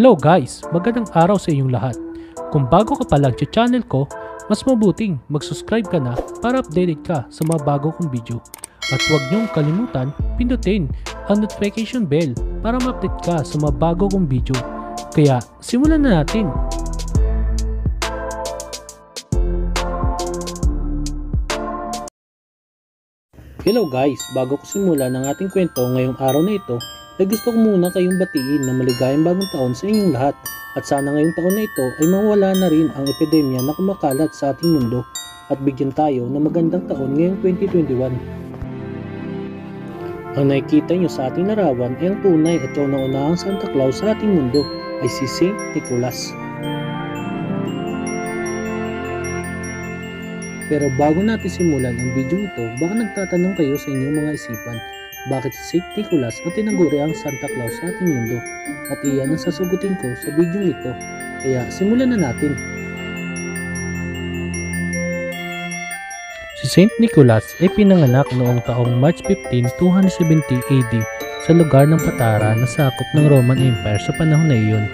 Hello guys! Magandang araw sa inyong lahat. Kung bago ka pa lang sa channel ko, mas mabuting mag-subscribe ka na para updated ka sa mga bago kong video. At huwag niyong kalimutan pindutin ang notification bell para ma-update ka sa mga bago kong video. Kaya simulan na natin! Hello guys! Bago ko simulan ang ating kwento ngayong araw na ito, ay gusto ko muna kayong batiin na maligayang bagong taon sa inyong lahat at sana ngayong taon na ito ay mawala na rin ang epidemya na kumakalat sa ating mundo at bigyan tayo ng magandang taon ngayong 2021. Ang nakikita nyo sa ating larawan ay ang tunay at kauna-unahang Santa Claus sa ating mundo ay si Saint Nicholas. Pero bago natin simulan ang video ito, baka nagtatanong kayo sa inyong mga isipan, bakit si St. Nicholas ang tinaguri ang Santa Claus sa ating mundo? At iyan ang sasagutin ko sa video ito. Kaya simulan na natin. Si St. Nicholas ay pinanganak noong taong March 15, 270 AD sa lugar ng Patara na sakop ng Roman Empire sa panahon na iyon.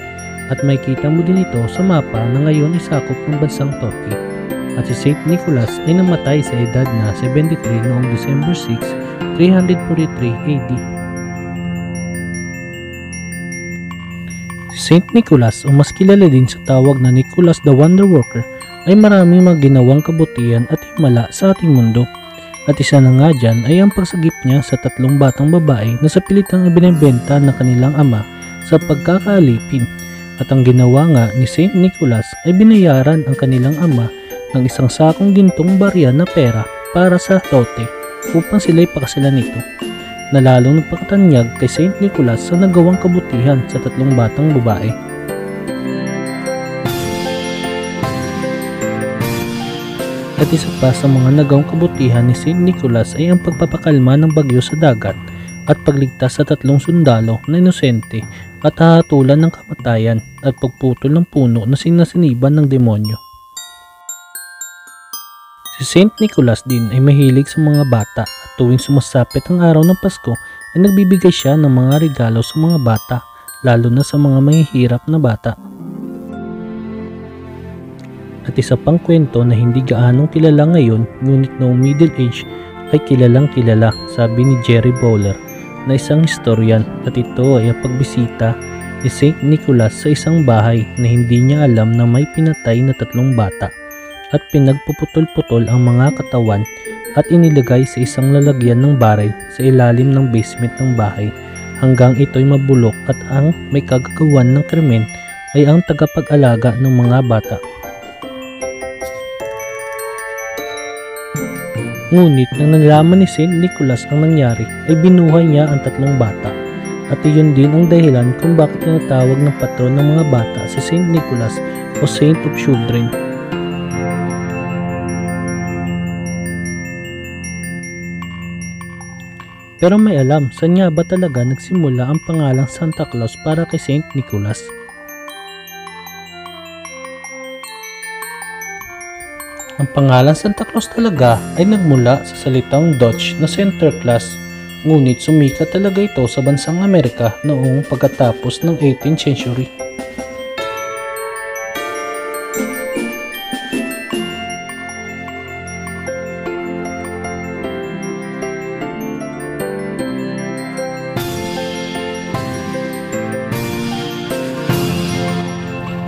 At may kita mo din ito sa mapa na ngayon ay sakop ng bansang Turkey at si St. Nicholas ay namatay sa edad na 73 noong December 6, 343 AD. Si St. Nicholas o mas kilala din sa tawag na Nicholas the Wonder Worker ay maraming mga ginawang kabutihan at himala sa ating mundo. At isa na nga dyan ay ang pagsagip niya sa tatlong batang babae na sa pilitang ibinibenta ng kanilang ama sa pagkakaalipin. At ang ginawa nga ni St. Nicholas ay binayaran ang kanilang ama ng isang sakong gintong barya na pera para sa tote upang sila'y pakasalan nito na lalong nagpakatanyag kay Saint Nicholas sa nagawang kabutihan sa tatlong batang babae. At isa pa sa mga nagawang kabutihan ni Saint Nicholas ay ang pagpapakalma ng bagyo sa dagat at pagligtas sa tatlong sundalo na inosente at hahatulan ng kamatayan at pagputol ng puno na sinasiniban ng demonyo. Si Saint Nicholas din ay mahilig sa mga bata at tuwing sumasapit ang araw ng Pasko ay nagbibigay siya ng mga regalo sa mga bata, lalo na sa mga mahihirap na bata. At isa pang kwento na hindi gaanong kilala ngayon ngunit noong middle age ay kilalang kilala sabi ni Jerry Bowler na isang historian at ito ay ang pagbisita ni Saint Nicholas sa isang bahay na hindi niya alam na may pinatay na tatlong bata at pinagpuputol-putol ang mga katawan at inilagay sa isang lalagyan ng baril sa ilalim ng basement ng bahay hanggang ito'y mabulok at ang may kagagawan ng krimen ay ang tagapag-alaga ng mga bata. Ngunit nang nalaman ni St. Nicholas ang nangyari ay binuhay niya ang tatlong bata at iyon din ang dahilan kung bakit tinatawag ng patron ng mga bata si St. Nicholas o Saint of Children Pero may alam, saan nga ba talaga nagsimula ang pangalang Santa Claus para kay Saint Nicholas? Ang pangalan Santa Claus talaga ay nagmula sa salitang Dutch na Sinterklaas, ngunit sumikat talaga ito sa bansang Amerika noong pagkatapos ng 18th century.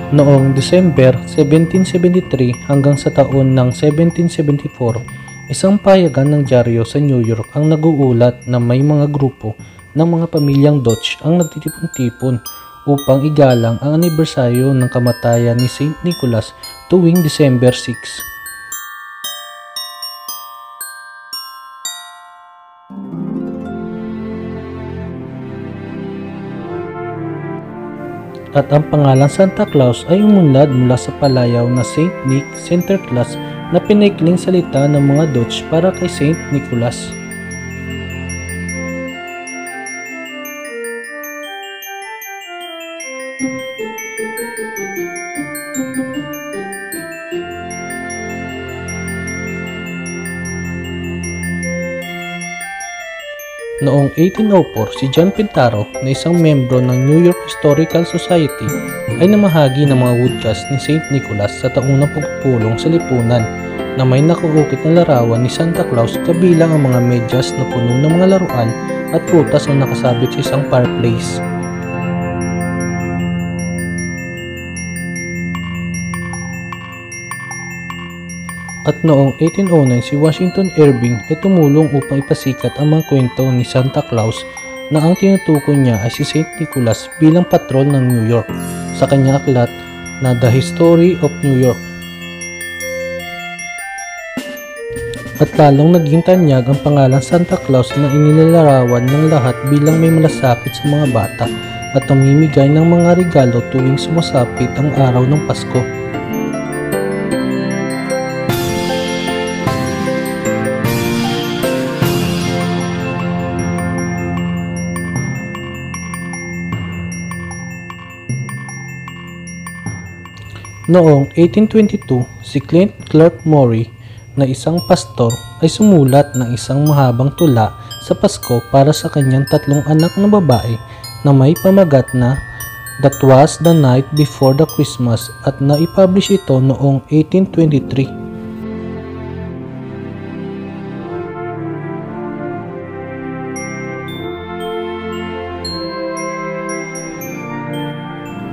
Noong December 1773 hanggang sa taon ng 1774, isang payagan ng dyaryo sa New York ang naguulat na may mga grupo ng mga pamilyang Dutch ang nagtitipon-tipon upang igalang ang anibersaryo ng kamatayan ni St. Nicholas tuwing December 6. At ang pangalan Santa Claus ay umunlad mula sa palayaw na Saint Nick Sinterklaas na pinaikling salita ng mga Dutch para kay Saint Nicholas. Noong 1804, si John Pintaro na isang membro ng New York Historical Society ay namahagi ng mga woodcuts ni St. Nicholas sa taunang pagpulong sa lipunan na may nakuukit na larawan ni Santa Claus kabilang ang mga medyas na puno ng mga laruan at prutas na nakasabit sa isang fireplace. At noong 1809 si Washington Irving ay tumulong upang ipasikat ang mga kwento ni Santa Claus na ang tinutukoy niya ay si St. Nicholas bilang patron ng New York sa kanyang aklat na The History of New York. At lalong naging tanyag ang pangalan Santa Claus na inilalarawan ng lahat bilang may malasakit sa mga bata at namimigay ng mga regalo tuwing sumasapit ang araw ng Pasko. Noong 1822, si Clint Clark Murray na isang pastor ay sumulat ng isang mahabang tula sa Pasko para sa kanyang tatlong anak na babae na may pamagat na That was the night before the Christmas at naipublish ito noong 1823.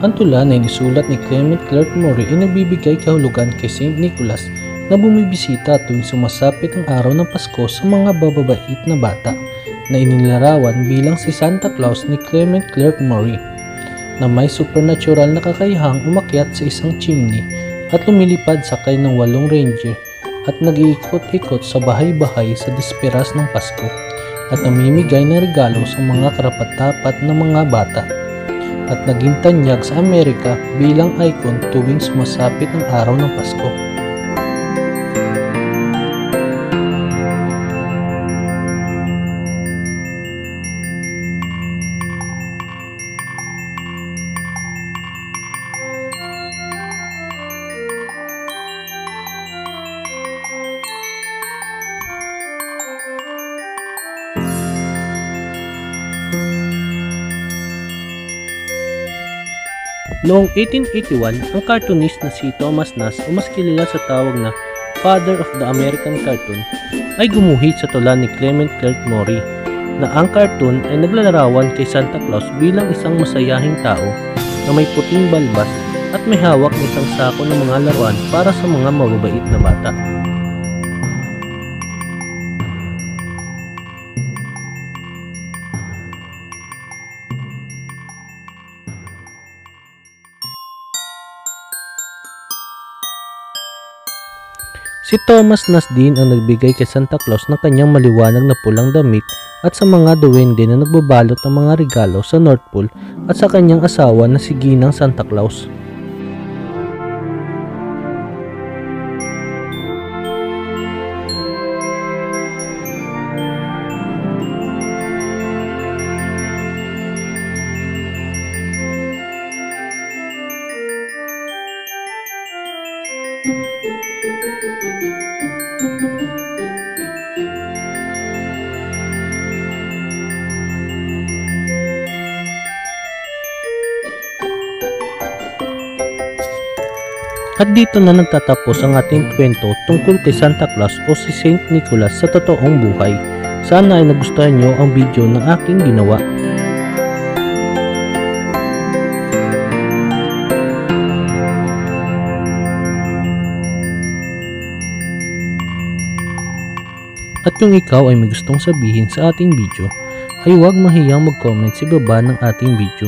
Ang tula na inisulat ni Clement Clark Murray ay nagbibigay kahulugan kay St. Nicholas na bumibisita tuwing sumasapit ang araw ng Pasko sa mga bababait na bata na inilarawan bilang si Santa Claus ni Clement Clark Murray na may supernatural na kakayahang umakyat sa isang chimney at lumilipad sakay ng walong ranger at nag-iikot-ikot sa bahay-bahay sa disperas ng Pasko at namimigay ng regalo sa mga karapat-dapat ng mga bata at naging tanyag sa Amerika bilang icon tuwing sumasapit ang araw ng Pasko. Noong 1881, ang cartoonist na si Thomas Nast o mas kilala sa tawag na Father of the American Cartoon ay gumuhit sa tula ni Clement Clark Murray na ang cartoon ay naglalarawan kay Santa Claus bilang isang masayahing tao na may puting balbas at may hawak na isang sako ng mga laruan para sa mga mababait na bata. Si Thomas Nasdin ang nagbigay kay Santa Claus ng kanyang maliwanag na pulang damit at sa mga duwende na nagbabalot ng mga regalo sa North Pole at sa kanyang asawa na si Ginang Santa Claus. At dito na nagtatapos ang ating kwento tungkol kay Santa Claus o si Saint Nicholas sa totoong buhay. Sana ay nagustuhan nyo ang video ng aking ginawa. At kung ikaw ay may gustong sabihin sa ating video, ay huwag mahiyang mag-comment sa baba ng ating video.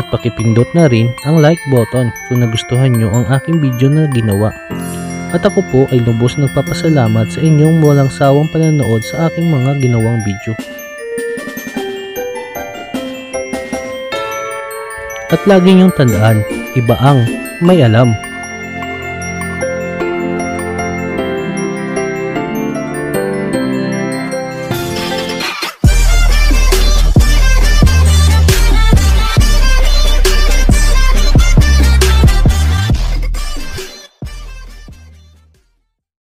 At pakipindot na rin ang like button kung nagustuhan nyo ang aking video na ginawa. At ako po ay lubos nagpapasalamat sa inyong walang sawang pananood sa aking mga ginawang video. At lagi niyong tandaan, iba ang may alam.